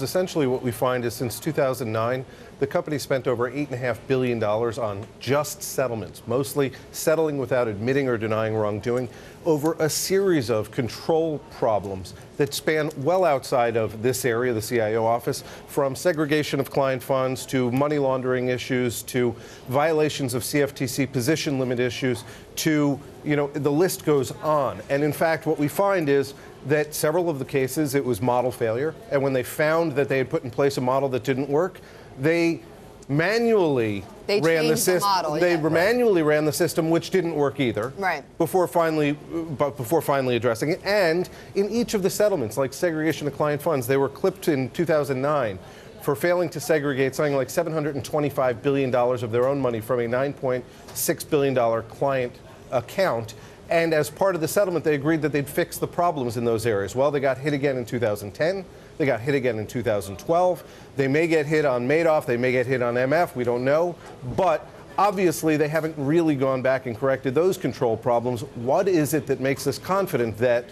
Essentially, what we find is since 2009, the company spent over $8.5 billion on just settlements, mostly settling without admitting or denying wrongdoing, over a series of control problems that span well outside of this area, the CIO office, from segregation of client funds to money laundering issues to violations of CFTC position limit issues to, you know, the list goes on. And in fact, what we find is that several of the cases it was model failure. And when they found that they had put in place a model that didn't work, they manually They ran the changed the system. they yeah. manually ran the system, which didn't work either. Right. Before finally, but before finally addressing it, and in each of the settlements, like segregation of client funds, they were clipped in 2009 for failing to segregate something like 725 billion dollars of their own money from a 9.6 billion dollar client account. And as part of the settlement, they agreed that they'd fix the problems in those areas. Well, they got hit again in 2010. They got hit again in 2012. They may get hit on Madoff. They may get hit on MF. We don't know. But obviously, they haven't really gone back and corrected those control problems. What is it that makes us confident that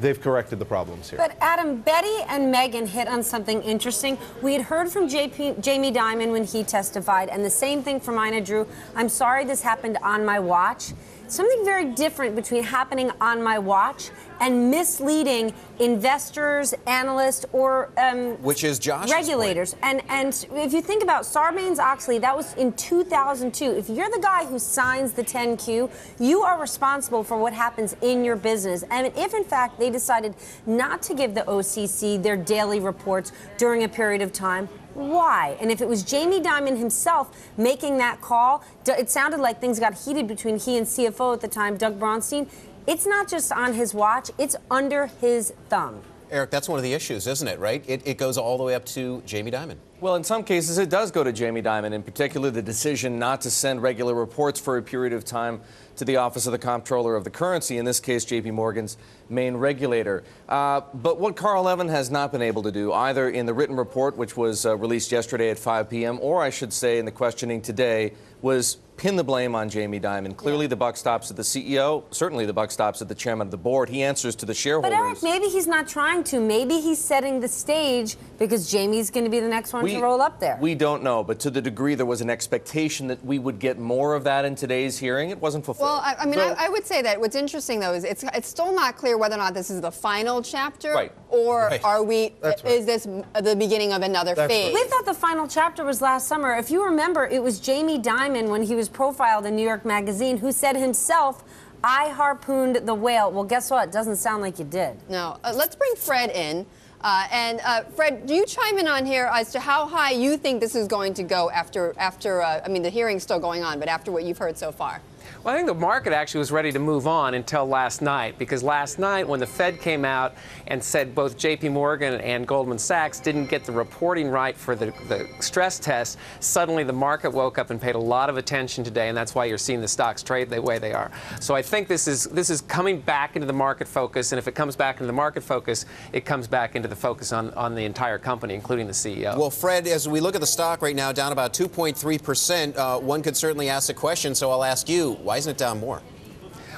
they've corrected the problems here? But Adam, Betty and Megan hit on something interesting. We had heard from JP, Jamie Dimon when he testified, and the same thing from Ina Drew. I'm sorry this happened on my watch. Something very different between happening on my watch and misleading investors, analysts, or um, Which is Josh's regulators. And and if you think about Sarbanes-Oxley, that was in 2002. If you're the guy who signs the 10Q, you are responsible for what happens in your business. And if in fact they decided not to give the OCC their daily reports during a period of time, why? And if it was Jamie Dimon himself making that call, it sounded like things got heated between he and CFO at the time, Doug Braunstein. It's not just on his watch, it's under his thumb. Eric, that's one of the issues, isn't it, right? It, it goes all the way up to Jamie Dimon. Well, in some cases, it does go to Jamie Dimon, in particular the decision not to send regular reports for a period of time to the Office of the Comptroller of the Currency, in this case, JP Morgan's main regulator. Uh, but what Carl Levin has not been able to do, either in the written report, which was uh, released yesterday at 5 p.m., or I should say in the questioning today, was pin the blame on Jamie Dimon. Clearly, the buck stops at the CEO. Certainly, the buck stops at the chairman of the board. He answers to the shareholders. But Eric, maybe he's not trying to. Maybe he's setting the stage because Jamie's going to be the next one to roll up there. We don't know, but to the degree there was an expectation that we would get more of that in today's hearing, it wasn't fulfilled. Well, I, I mean, I, I would say that what's interesting though is it's it's still not clear whether or not this is the final chapter, Right. or Right. are we? Right. Is this the beginning of another That's phase? We thought the final chapter was last summer. If you remember, it was Jamie Dimon when he was profiled in New York Magazine who said himself, I harpooned the whale. Well, guess what? Doesn't sound like you did. No. Uh, let's bring Fred in. Uh, and uh, Fred, do you chime in on here as to how high you think this is going to go after after? Uh, I mean, the hearing's still going on, but after what you've heard so far. Well, I think the market actually was ready to move on until last night because last night when the Fed came out and said both JP Morgan and Goldman Sachs didn't get the reporting right for the, the stress test, suddenly the market woke up and paid a lot of attention today, and that's why you're seeing the stocks trade the way they are. So I think this is this is coming back into the market focus, and if it comes back into the market focus, it comes back into the focus on, on the entire company, including the CEO. Well, Fred, as we look at the stock right now, down about 2.3%, uh, one could certainly ask a question, so I'll ask you, why isn't it down more?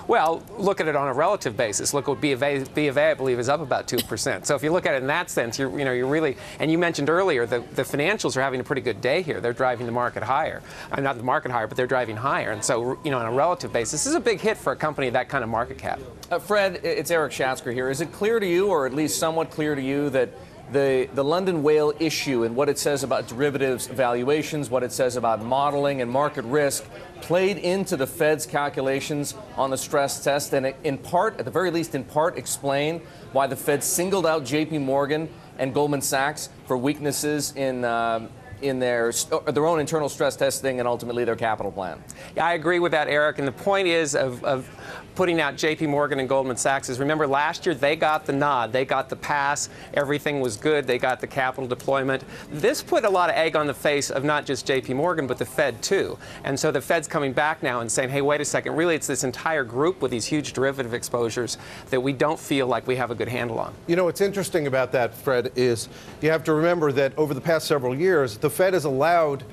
Well, look at it on a relative basis. Look what B of A, B of A I believe, is up about 2%. So if you look at it in that sense, you're, you know, you're really, and you mentioned earlier, the, the financials are having a pretty good day here. They're driving the market higher. Uh, not the market higher, but they're driving higher. And so, you know, on a relative basis, this is a big hit for a company of that kind of market cap. Uh, Fred, it's Eric Schatzker here. Is it clear to you, or at least somewhat clear to you, that the, the London whale issue and what it says about derivatives valuations, what it says about modeling and market risk, played into the Fed's calculations on the stress test, and in part, at the very least, in part, explain why the Fed singled out J.P. Morgan and Goldman Sachs for weaknesses in. Um, in their uh, their own internal stress testing and ultimately their capital plan. Yeah, I agree with that, Eric. And the point is of, of putting out J.P. Morgan and Goldman Sachs is remember last year they got the nod, they got the pass, everything was good, they got the capital deployment. This put a lot of egg on the face of not just J.P. Morgan but the Fed too. And so the Fed's coming back now and saying, hey, wait a second, really it's this entire group with these huge derivative exposures that we don't feel like we have a good handle on. You know, what's interesting about that, Fred, is you have to remember that over the past several years, the Fed has allowed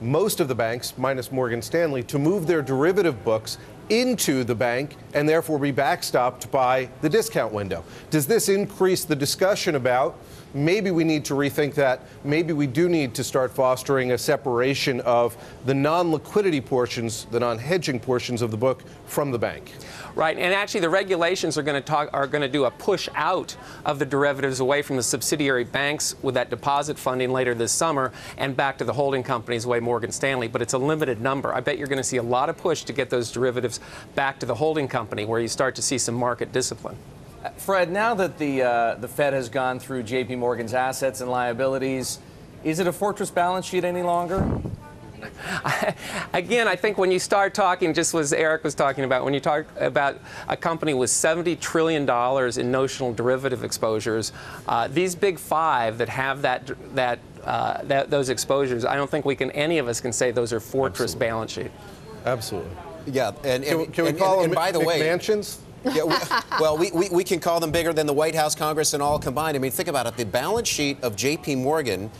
most of the banks, minus Morgan Stanley, to move their derivative books into the bank and therefore be backstopped by the discount window. Does this increase the discussion about maybe we need to rethink that? Maybe we do need to start fostering a separation of the non liquidity portions, the non hedging portions of the book from the bank? Right, and actually, the regulations are going to talk are going to do a push out of the derivatives away from the subsidiary banks with that deposit funding later this summer, and back to the holding companies, way Morgan Stanley. But it's a limited number. I bet you're going to see a lot of push to get those derivatives back to the holding company, where you start to see some market discipline. Fred, now that the uh, the Fed has gone through J.P. Morgan's assets and liabilities, is it a fortress balance sheet any longer? Again, I think when you start talking, just as Eric was talking about, when you talk about a company with $70 trillion in notional derivative exposures, uh, these big five that have that, that, uh, that, those exposures, I don't think we can, any of us can say those are fortress Absolutely. balance sheet. Absolutely. Yeah, and, Can, and, can we and- call and them by the way, mansions? yeah, we, well, we, we, we can call them bigger than the White House, Congress, and all combined. I mean, think about it. The balance sheet of J.P. Morgan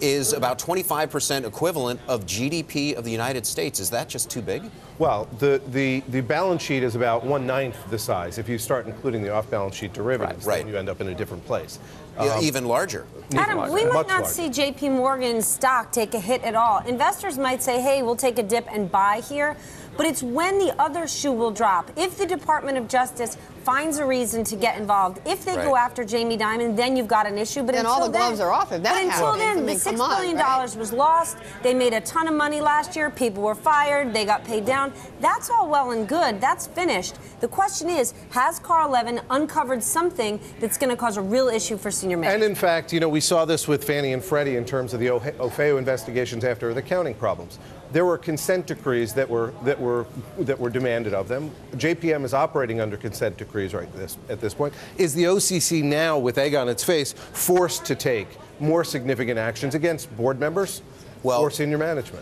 is about 25% equivalent of GDP of the United States. Is that just too big? Well, the, the, the balance sheet is about one ninth the size. If you start including the off balance sheet derivatives, Right, right. then you end up in a different place. Yeah, um, Even larger. Adam, larger. we might Much not larger. see JP Morgan's stock take a hit at all. Investors might say, hey, we'll take a dip and buy here. But it's when the other shoe will drop. If the Department of Justice finds a reason to get involved, if they go after Jamie Dimon, then you've got an issue. But Then all until the gloves then- are off if that But until happens. I then, the mean, six come on, billion right? dollars was lost. They made a ton of money last year. People were fired. They got paid down. That's all well and good. That's finished. The question is, has Carl Levin uncovered something that's going to cause a real issue for senior management? And in fact, you know, we saw this with Fannie and Freddie in terms of the OFHEO investigations after the accounting problems. There were consent decrees that were that were that were demanded of them. JPM is operating under consent decrees right this, at this point. Is the OCC now, with egg on its face, forced to take more significant actions against board members Well- or senior management?